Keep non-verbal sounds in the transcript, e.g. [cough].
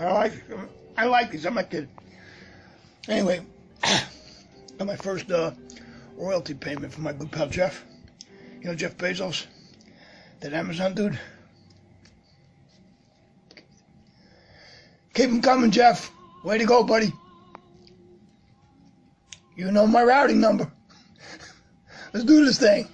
I like I like these. I'm a kid. Anyway, [clears throat] got my first uh, royalty payment from my good pal Jeff. You know Jeff Bezos, that Amazon dude. Keep them coming, Jeff. Way to go, buddy. You know my routing number. [laughs] Let's do this thing.